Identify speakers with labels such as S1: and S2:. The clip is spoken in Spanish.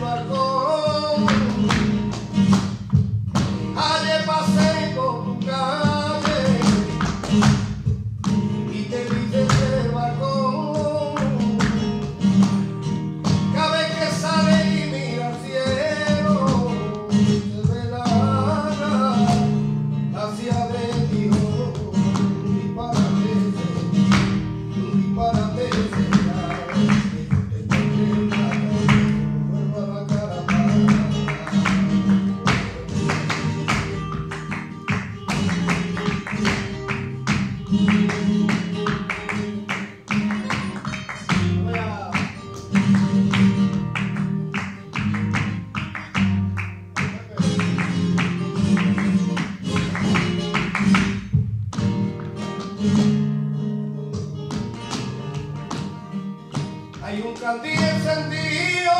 S1: marcou Hay un candil encendido